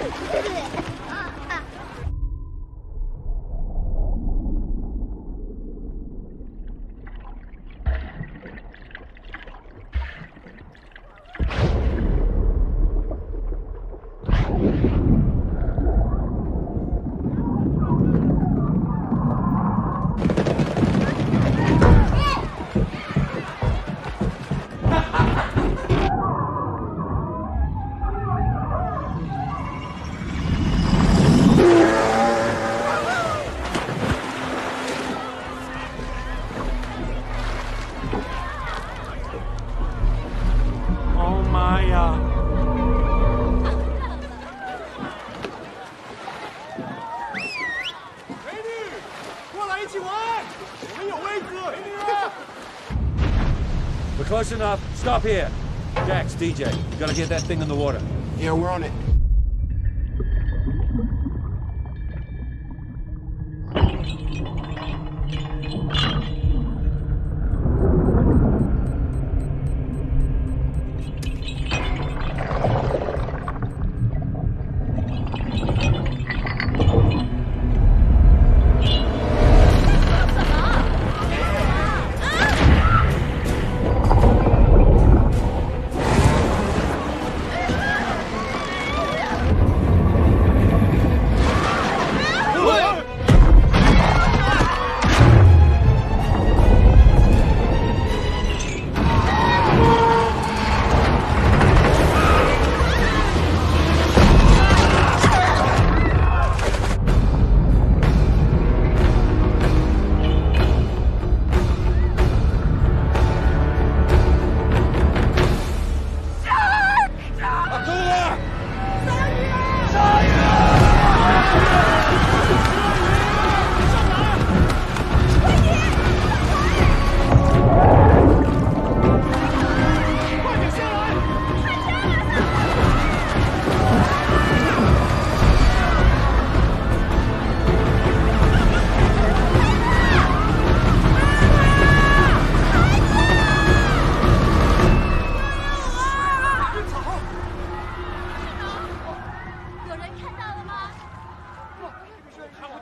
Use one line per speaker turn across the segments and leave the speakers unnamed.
对
对。Close enough. Stop here. Jax, DJ, you gotta get that thing in the water.
Yeah, we're on it.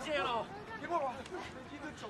别管我一个走